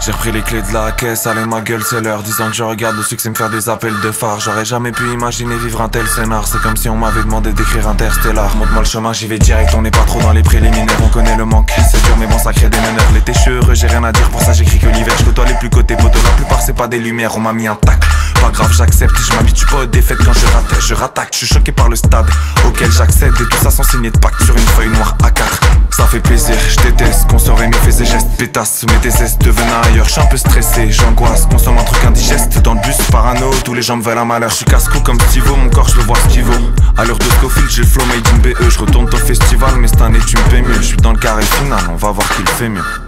J'ai repris les clés de la caisse, allez ma gueule c'est l'heure. Disant que je regarde le succès me faire des appels de phare. J'aurais jamais pu imaginer vivre un tel scénar. C'est comme si on m'avait demandé d'écrire Interstellar. Montre-moi le chemin, j'y vais direct, on n'est pas trop dans les préliminaires. On connaît le manque, c'est dur mais bon ça crée des meneurs. L'été je j'ai rien à dire, pour ça j'écris que l'hiver. Je côtoie les plus côté poteaux, la plupart c'est pas des lumières. On m'a mis un tac, pas grave j'accepte Je m'habitue pas aux défaites. Quand je rate, je rattaque. Je suis choqué par le stade auquel j'accède. Et tout ça sans signer de pacte sur une feuille noire A4 ça fait plaisir, et gestes Pétasse, mets tes devenant ailleurs, je suis un peu stressé J'angoisse, consomme un truc indigeste Dans le bus, parano, tous les me veulent un malheur. Je suis casse-cou comme Stivo, mon corps je ce qu'il vaut À l'heure de Scofield, j'ai le flow made in BE Je retourne au festival, mais cette année tu me paies mieux Je suis dans le carré final, on va voir qui le fait mieux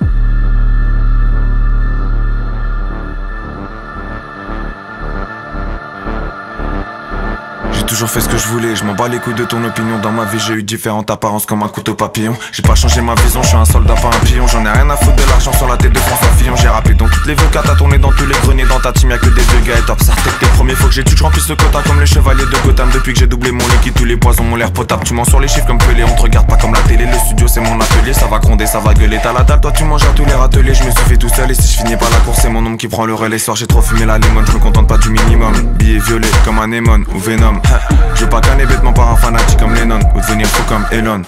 toujours fait ce que je voulais, je m'en bats les couilles de ton opinion. Dans ma vie j'ai eu différentes apparences comme un couteau papillon. J'ai pas changé ma vision, je suis un soldat pas un pion. J'en ai rien à foutre de l'argent sur la tête de François Fillon. J'ai rappelé dans toutes les vocats, t'as tourné dans tous les greniers. Dans ta team y'a que des deux gars et top. Ça tes premiers faut que j'ai je remplis ce quota comme les chevaliers de Gotham. Depuis que j'ai doublé mon liquide, tous les poisons m'ont l'air potable. Tu mens sur les chiffres comme Pelé, on te regarde pas comme la télé. Le studio c'est mon atelier, ça va gronder, ça va gueuler. T'as la dalle, toi tu manges à tous les râteliers. Je me suis fait tout qui prend le relais Soir j'ai trop fumé la limone, je me contente pas du minimum. Billet violet comme un Aemon ou Venom. Je veux pas bêtement par un fanatique comme Lennon Ou devenir fou comme Elon